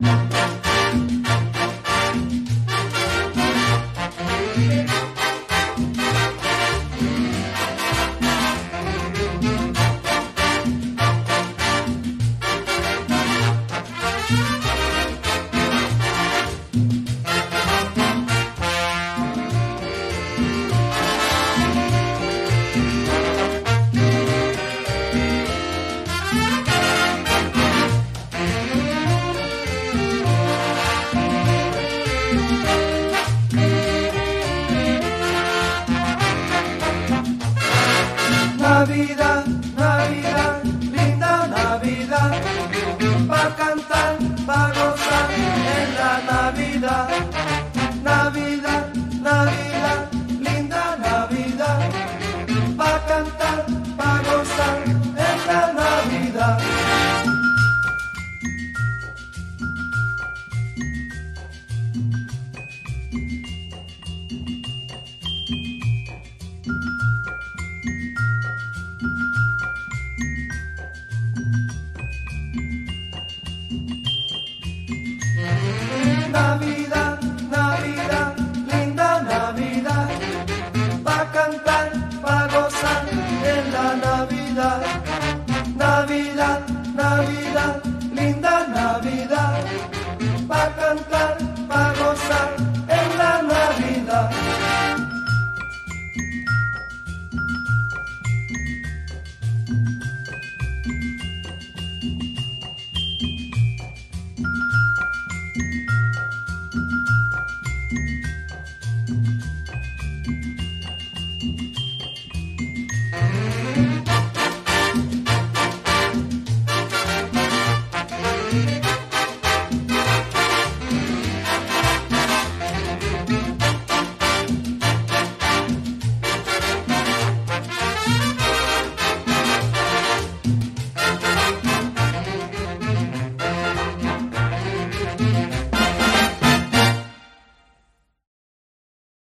Thank you. Navidad, Navidad, linda Navidad, para cantar. Navidad, Navidad, linda Navidad, va a cantar